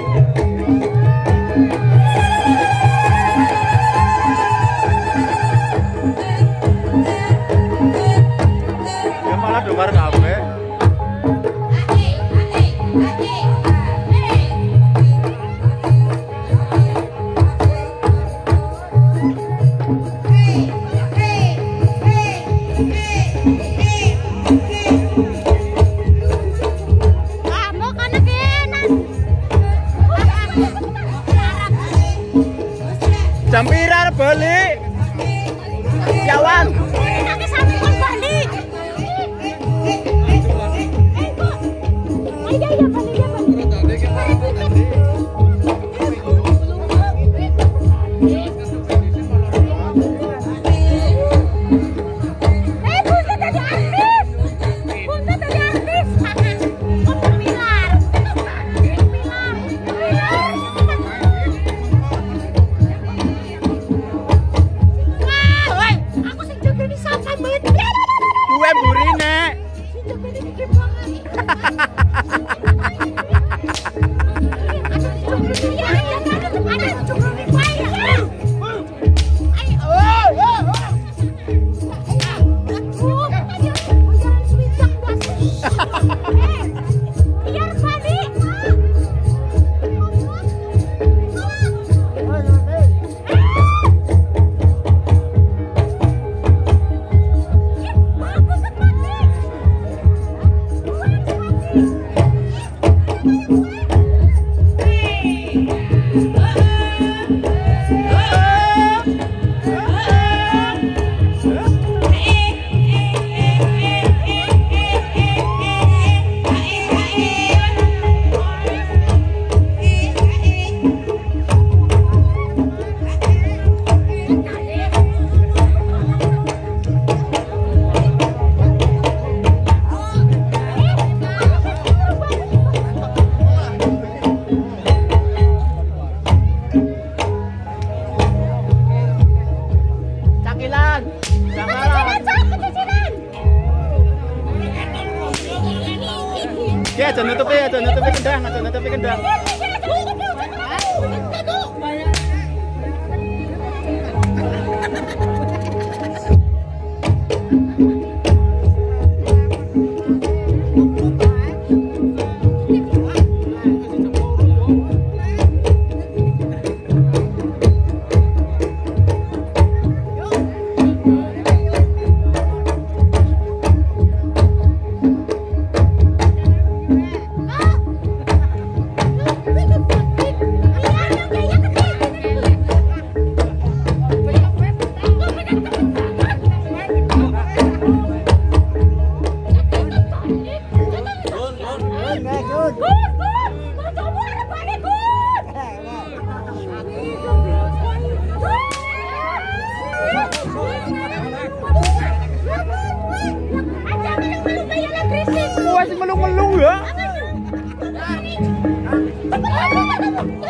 Yeah. Música aja nutupi, aja nutupi kendang, aja nutupi kendang. Melung-melung ya.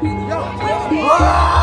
不要不啊